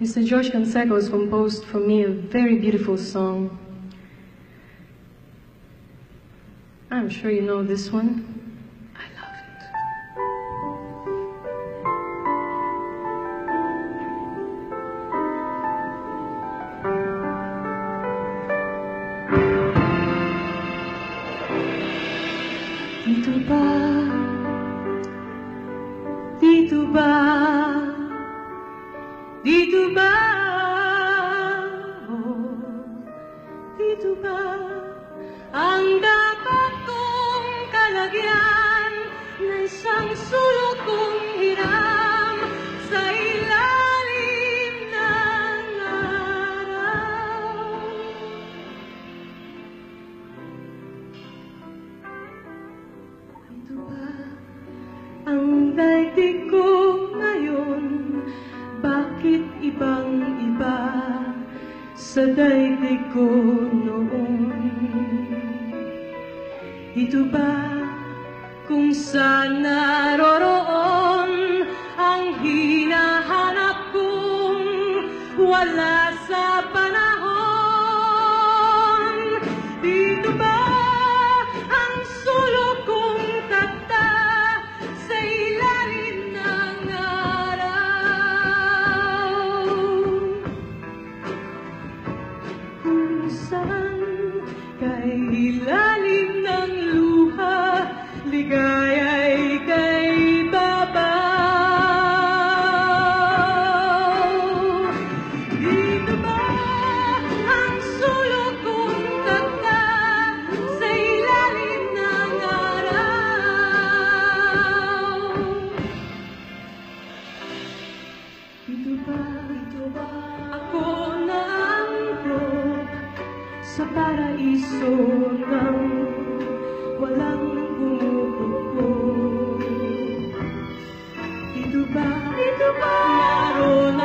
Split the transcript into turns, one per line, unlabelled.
Mr. George Canseco has composed for me a very beautiful song. I'm sure you know this one. I love it. Dito ba? Dito ba? Dito ba? Dito ba? Ang dapat kong kalagyan na isang sulok kong hiram sa ilalim ng araw. Ito ba ang daigdig Bakit ibang-iba sa daigdig ko noon? Ito ba kung saan naroroon ang hinahanap kong wala sa panahon? Dito ba, dito ba ako naantok sa paraiso ng walang bumubuko? Dito ba, dito ba naroon